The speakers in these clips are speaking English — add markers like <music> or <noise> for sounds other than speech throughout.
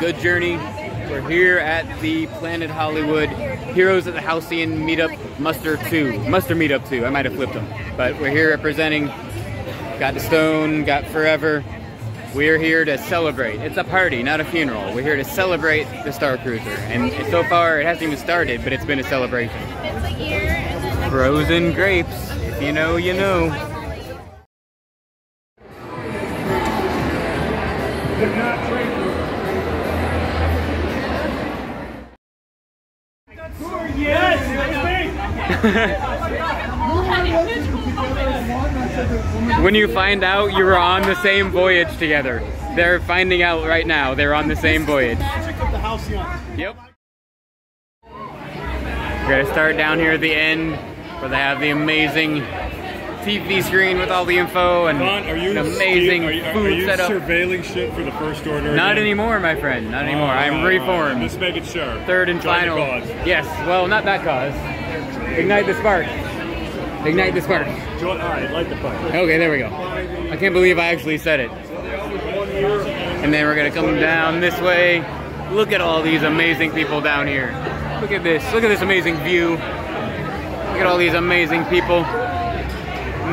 good journey. We're here at the Planet Hollywood Heroes of the Halcyon Meetup Muster 2. Muster Meetup 2. I might have flipped them. But we're here representing Got the Stone, Got Forever. We're here to celebrate. It's a party, not a funeral. We're here to celebrate the Star Cruiser. And so far, it hasn't even started, but it's been a celebration. It's a year and then Frozen grapes. If you know, you know. <laughs> When you find out you were on the same voyage together. They're finding out right now they're on the same voyage. Magic of the Halcyon. Yep. We're gonna start down here at the end where they have the amazing TV screen with all the info and Don, are you an amazing are you, are, food are you setup. surveilling shit for the first order? Not again? anymore, my friend. Not anymore. Right, I'm all right, all right. reformed. Just making sure. Third and Join final. Yes. Well, not that cause. Ignite the spark. Ignite the spark. All right, light the fire. Okay, there we go. I can't believe I actually said it. And then we're gonna come down this way. Look at all these amazing people down here. Look at this. Look at this amazing view. Look at all these amazing people.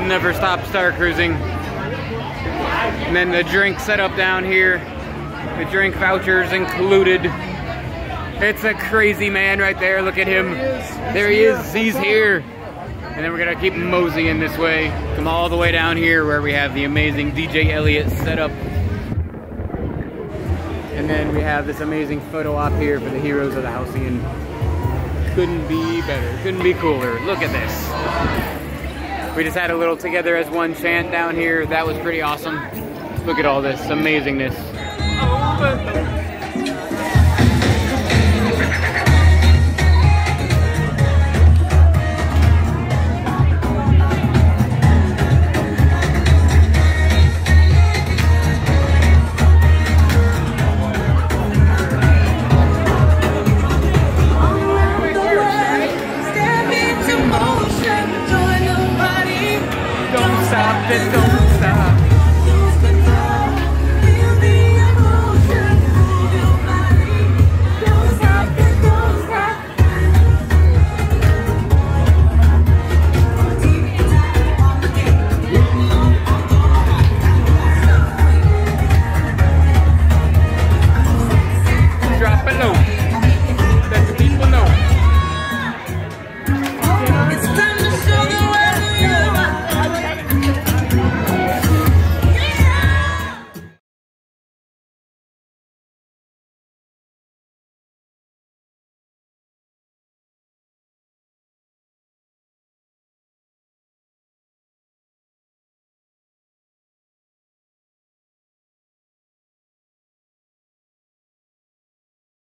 Never stop star cruising. And then the drink setup down here. The drink vouchers included. It's a crazy man right there. Look at him. There he is. He's here. And then we're gonna keep moseying this way. Come all the way down here where we have the amazing DJ Elliott setup. And then we have this amazing photo op here for the heroes of the Halcyon. Couldn't be better. Couldn't be cooler. Look at this. We just had a little together as one chant down here. That was pretty awesome. Look at all this amazingness. Oh,